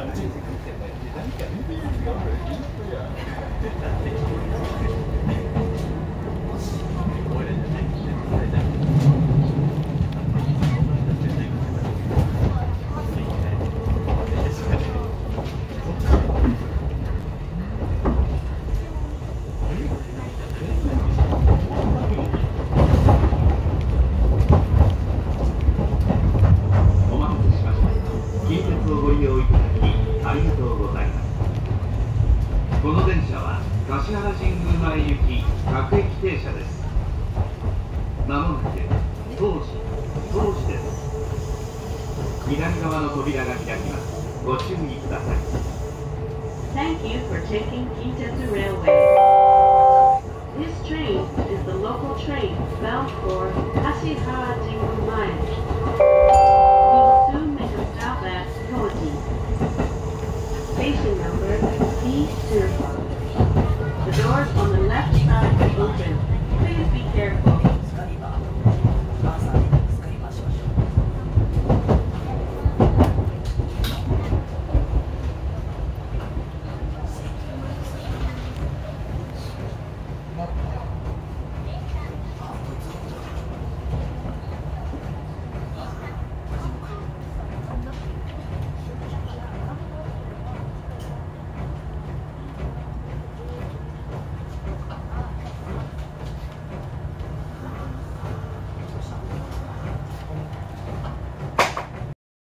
お待たせしました近鉄をご利用いいますこの電車は橿原神宮前行き各駅停車です。まもなく当時、当時です。南側の扉が開きます。ご注意ください。Thank you for taking Kintetsu Railway. This train is the local train bound for Kashihara Jingu Mai. We will soon make a stop at Toji. Station number B05. Tudo bem.